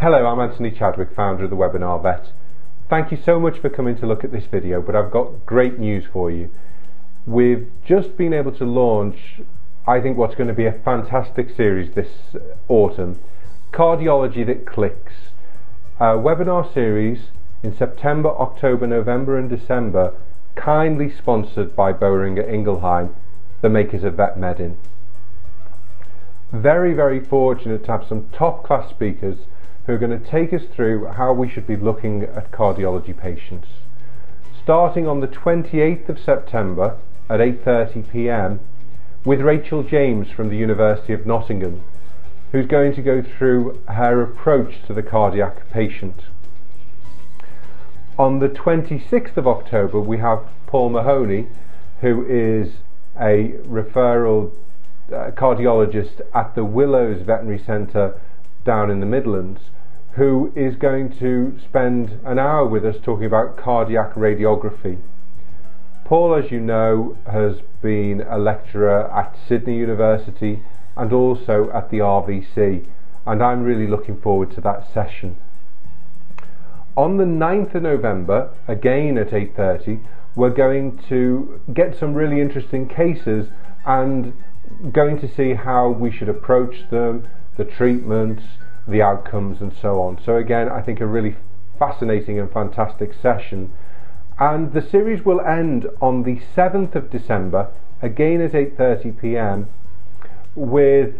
Hello, I'm Anthony Chadwick, founder of the Webinar Vet. Thank you so much for coming to look at this video, but I've got great news for you. We've just been able to launch, I think, what's going to be a fantastic series this autumn Cardiology That Clicks. A webinar series in September, October, November, and December, kindly sponsored by Boehringer Ingelheim, the makers of VetMedin. Very, very fortunate to have some top class speakers who are going to take us through how we should be looking at cardiology patients. Starting on the 28th of September at 8:30 p.m. with Rachel James from the University of Nottingham, who's going to go through her approach to the cardiac patient. On the 26th of October, we have Paul Mahoney, who is a referral uh, cardiologist at the Willows Veterinary Centre down in the Midlands, who is going to spend an hour with us talking about cardiac radiography. Paul, as you know, has been a lecturer at Sydney University and also at the RVC, and I'm really looking forward to that session. On the 9th of November, again at 8:30, we're going to get some really interesting cases and going to see how we should approach them, the treatments, the outcomes, and so on. So, again, I think a really fascinating and fantastic session. And the series will end on the 7th of December, again at 8:30 p.m., with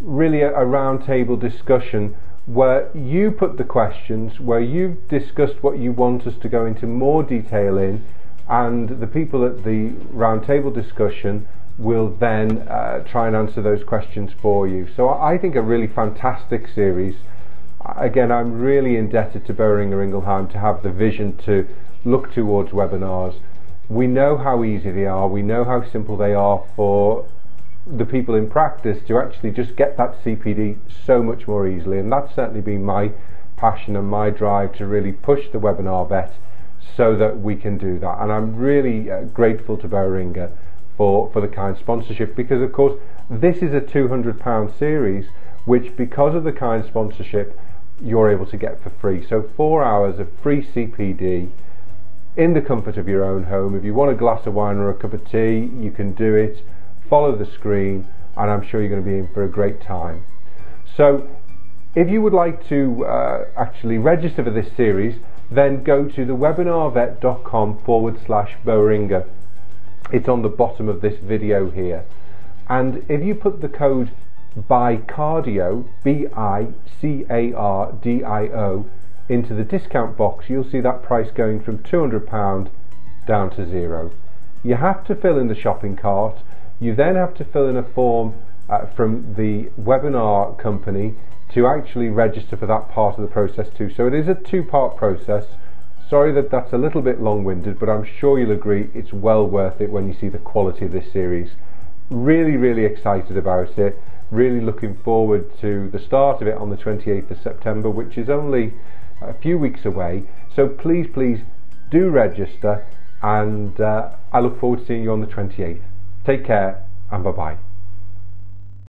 really a, a roundtable discussion where you put the questions, where you've discussed what you want us to go into more detail in, and the people at the roundtable discussion will then uh, try and answer those questions for you. So I think a really fantastic series. Again, I'm really indebted to Boehringer Ingelheim to have the vision to look towards webinars. We know how easy they are, we know how simple they are for the people in practice to actually just get that CPD so much more easily, and that's certainly been my passion and my drive to really push the webinar vet so that we can do that. And I'm really uh, grateful to Boehringer for, for the kind sponsorship because, of course, this is a £200 series, which, because of the kind sponsorship, you're able to get for free. So, four hours of free CPD in the comfort of your own home. If you want a glass of wine or a cup of tea, you can do it. Follow the screen, and I'm sure you're going to be in for a great time. So, if you would like to uh, actually register for this series, then go to thewebinarvet.com forward slash Boehringer it's on the bottom of this video here. And if you put the code BICARDIO, B-I-C-A-R-D-I-O, into the discount box, you'll see that price going from £200 down to zero. You have to fill in the shopping cart. You then have to fill in a form uh, from the webinar company to actually register for that part of the process too. So it is a two-part process. Sorry that that's a little bit long-winded, but I'm sure you'll agree it's well worth it when you see the quality of this series. Really, really excited about it. Really looking forward to the start of it on the 28th of September, which is only a few weeks away. So please, please do register, and uh, I look forward to seeing you on the 28th. Take care, and bye-bye.